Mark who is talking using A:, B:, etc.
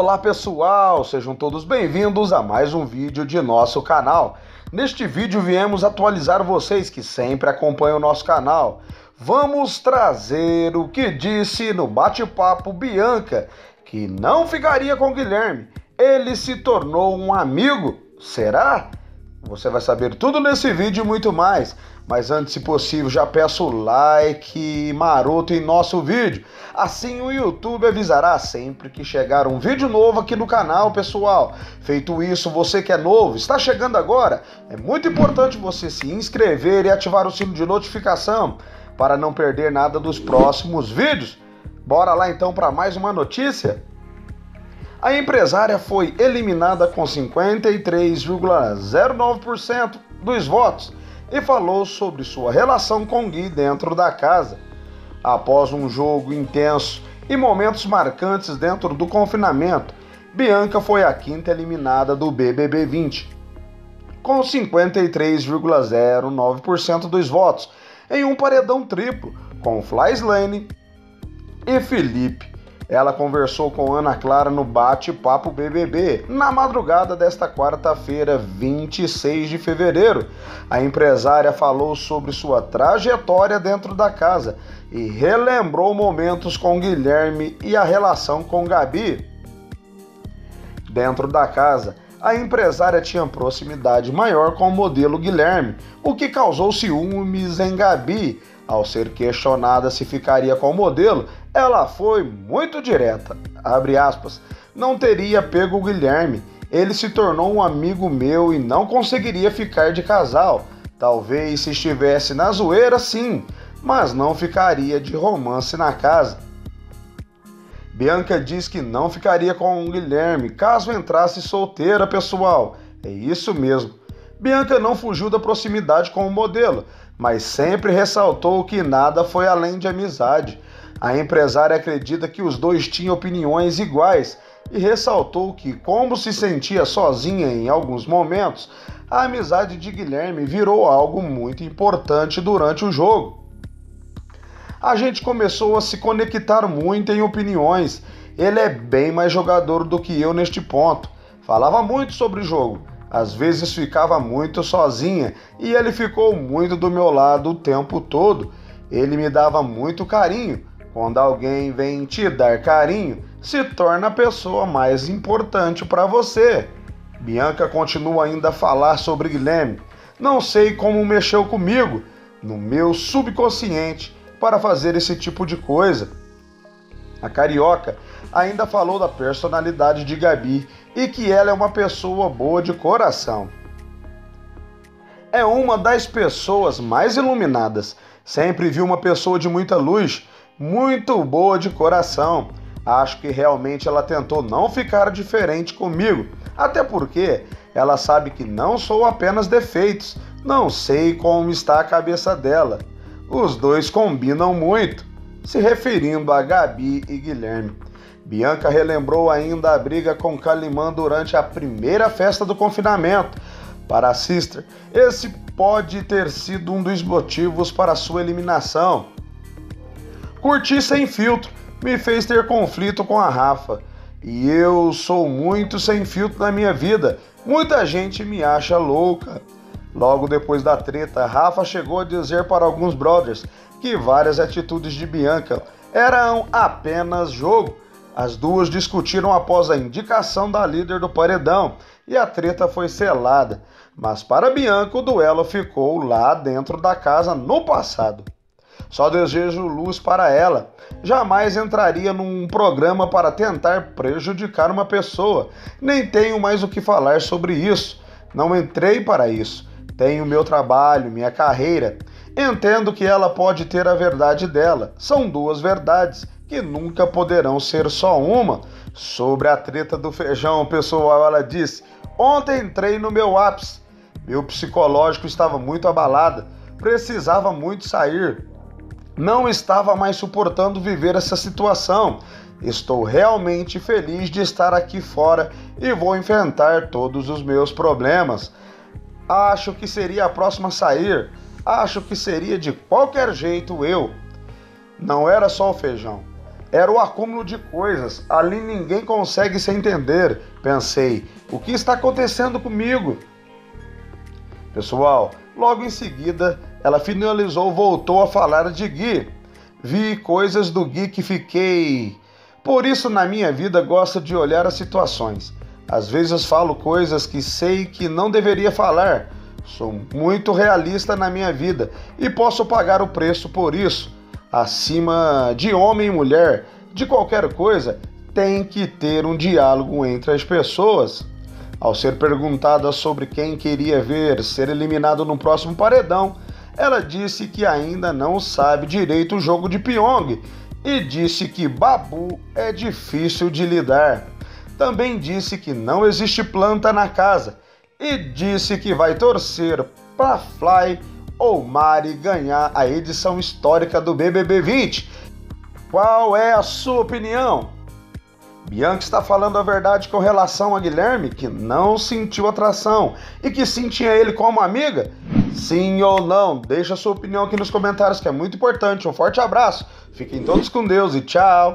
A: Olá pessoal, sejam todos bem-vindos a mais um vídeo de nosso canal. Neste vídeo viemos atualizar vocês que sempre acompanham o nosso canal. Vamos trazer o que disse no bate-papo Bianca, que não ficaria com Guilherme. Ele se tornou um amigo. Será? Você vai saber tudo nesse vídeo e muito mais. Mas antes, se possível, já peço like maroto em nosso vídeo. Assim o YouTube avisará sempre que chegar um vídeo novo aqui no canal, pessoal. Feito isso, você que é novo, está chegando agora, é muito importante você se inscrever e ativar o sino de notificação para não perder nada dos próximos vídeos. Bora lá então para mais uma notícia? A empresária foi eliminada com 53,09% dos votos e falou sobre sua relação com Gui dentro da casa. Após um jogo intenso e momentos marcantes dentro do confinamento, Bianca foi a quinta eliminada do BBB 20, com 53,09% dos votos, em um paredão triplo, com Fly Lane e Felipe ela conversou com Ana Clara no Bate-Papo BBB na madrugada desta quarta-feira, 26 de fevereiro. A empresária falou sobre sua trajetória dentro da casa e relembrou momentos com Guilherme e a relação com Gabi. Dentro da casa, a empresária tinha proximidade maior com o modelo Guilherme, o que causou ciúmes em Gabi. Ao ser questionada se ficaria com o modelo, ela foi muito direta. Aspas. Não teria pego o Guilherme. Ele se tornou um amigo meu e não conseguiria ficar de casal. Talvez se estivesse na zoeira, sim, mas não ficaria de romance na casa. Bianca diz que não ficaria com o Guilherme caso entrasse solteira, pessoal. É isso mesmo. Bianca não fugiu da proximidade com o modelo, mas sempre ressaltou que nada foi além de amizade. A empresária acredita que os dois tinham opiniões iguais e ressaltou que, como se sentia sozinha em alguns momentos, a amizade de Guilherme virou algo muito importante durante o jogo. A gente começou a se conectar muito em opiniões. Ele é bem mais jogador do que eu neste ponto. Falava muito sobre o jogo, às vezes ficava muito sozinha e ele ficou muito do meu lado o tempo todo. Ele me dava muito carinho quando alguém vem te dar carinho, se torna a pessoa mais importante para você. Bianca continua ainda a falar sobre Guilherme. Não sei como mexeu comigo, no meu subconsciente, para fazer esse tipo de coisa. A carioca ainda falou da personalidade de Gabi e que ela é uma pessoa boa de coração. É uma das pessoas mais iluminadas. Sempre vi uma pessoa de muita luz muito boa de coração. Acho que realmente ela tentou não ficar diferente comigo, até porque ela sabe que não sou apenas defeitos. Não sei como está a cabeça dela. Os dois combinam muito, se referindo a Gabi e Guilherme. Bianca relembrou ainda a briga com Calimã durante a primeira festa do confinamento. Para a Sister, esse pode ter sido um dos motivos para sua eliminação. Curti sem filtro, me fez ter conflito com a Rafa. E eu sou muito sem filtro na minha vida. Muita gente me acha louca. Logo depois da treta, Rafa chegou a dizer para alguns brothers que várias atitudes de Bianca eram apenas jogo. As duas discutiram após a indicação da líder do paredão e a treta foi selada. Mas para Bianca, o duelo ficou lá dentro da casa no passado. Só desejo luz para ela. Jamais entraria num programa para tentar prejudicar uma pessoa. Nem tenho mais o que falar sobre isso. Não entrei para isso. Tenho meu trabalho, minha carreira. Entendo que ela pode ter a verdade dela. São duas verdades que nunca poderão ser só uma. Sobre a treta do feijão, pessoal, ela disse: Ontem entrei no meu ápice. Meu psicológico estava muito abalado. Precisava muito sair. Não estava mais suportando viver essa situação. Estou realmente feliz de estar aqui fora e vou enfrentar todos os meus problemas. Acho que seria a próxima a sair. Acho que seria de qualquer jeito eu. Não era só o feijão. Era o acúmulo de coisas. Ali ninguém consegue se entender. Pensei, o que está acontecendo comigo? Pessoal, logo em seguida, ela finalizou, voltou a falar de Gui. Vi coisas do Gui que fiquei. Por isso, na minha vida, gosto de olhar as situações. Às vezes falo coisas que sei que não deveria falar. Sou muito realista na minha vida e posso pagar o preço por isso. Acima de homem e mulher, de qualquer coisa, tem que ter um diálogo entre as pessoas. Ao ser perguntada sobre quem queria ver ser eliminado no próximo paredão, ela disse que ainda não sabe direito o jogo de Pyong e disse que Babu é difícil de lidar. Também disse que não existe planta na casa e disse que vai torcer para Fly ou Mari ganhar a edição histórica do BBB 20. Qual é a sua opinião? Bianca está falando a verdade com relação a Guilherme, que não sentiu atração e que sentia ele como amiga? Sim ou não? Deixa a sua opinião aqui nos comentários que é muito importante. Um forte abraço, fiquem todos com Deus e tchau!